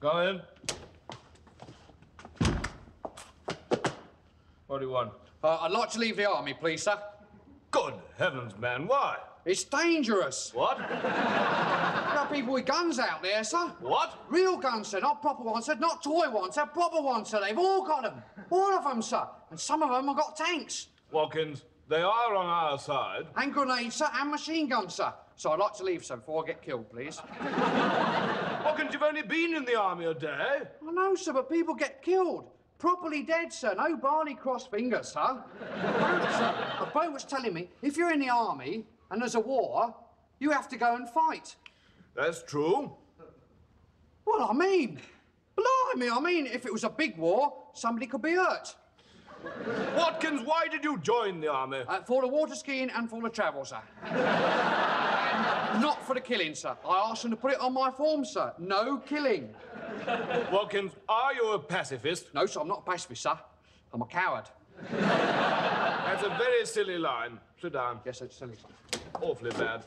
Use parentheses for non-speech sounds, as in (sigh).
Come in. What do you want? Uh, I'd like to leave the army, please, sir. Good heavens, man, why? It's dangerous. What? (laughs) There are people with guns out there, sir. What? Real guns, sir, not proper ones, sir, not toy ones, sir, proper ones, sir. They've all got them. All of them, sir. And some of them have got tanks. Watkins, they are on our side. And grenades, sir, and machine guns, sir. So I'd like to leave, sir, before I get killed, please. (laughs) Watkins, you've only been in the army a day. I know, sir, but people get killed. Properly dead, sir. No Barney cross fingers, sir. (laughs) sir. A bloke was telling me if you're in the army and there's a war, you have to go and fight. That's true. Well, I mean, blimey, I mean, if it was a big war, somebody could be hurt. Watkins, why did you join the army? Uh, for the water skiing and for the travel, sir. And Not for the killing, sir. I asked them to put it on my form, sir. No killing. Watkins, are you a pacifist? No, sir, I'm not a pacifist, sir. I'm a coward. That's a very silly line. Sit down. Yes, sir, silly, sir. Awfully bad.